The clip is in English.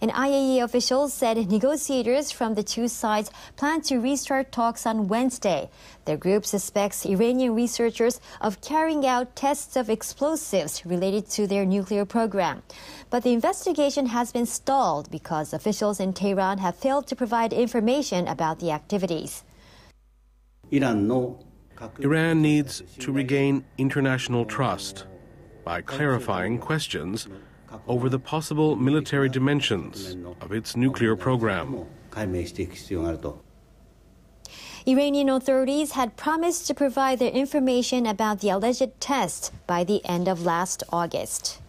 And IAEA officials said negotiators from the two sides plan to restart talks on Wednesday. The group suspects Iranian researchers of carrying out tests of explosives related to their nuclear program. But the investigation has been stalled because officials in Tehran have failed to provide information about the activities. Iran needs to regain international trust by clarifying questions over the possible military dimensions of its nuclear program. Iranian authorities had promised to provide their information about the alleged test by the end of last August.